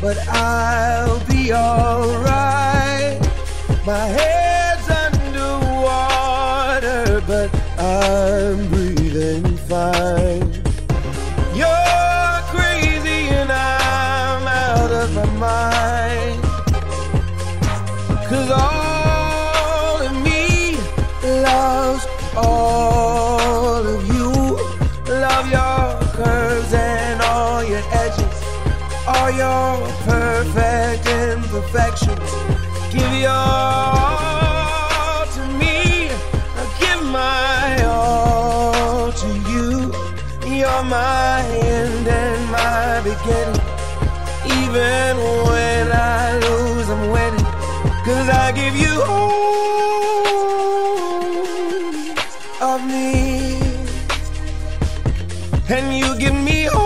but I'll be alright. My head's underwater, but I'm breathing fine. You're crazy and I'm out of my mind. Cause all of me loves all of you. Love your curves and all your edges, all your perfect imperfections. Give your all to me. I give my all to you. You're my end and my beginning. Even when I lose, I'm winning. Cause I give you all of me. And you give me all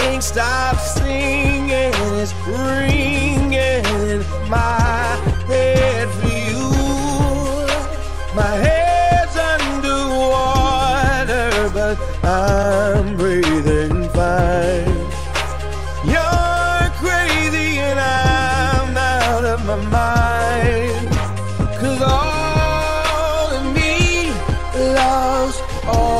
Can't stop singing. It's ringing in my head for you. My head's underwater, but I'm breathing fine. You're crazy and I'm out of my mind. Cause all of me loves all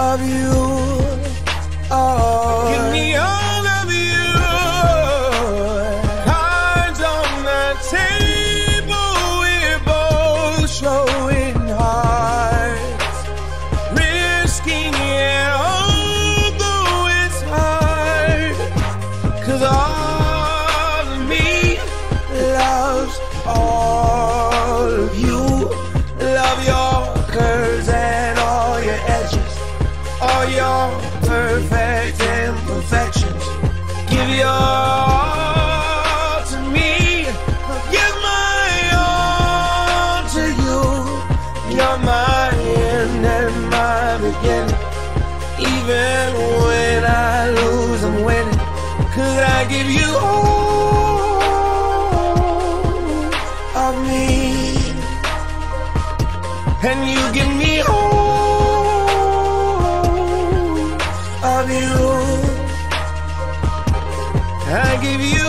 of you. Perfect imperfections. Give your all to me. I'll give my all to you. You're my end and my beginning. Even when I lose, I'm winning. Cause I give you all of me. And you give me all I give you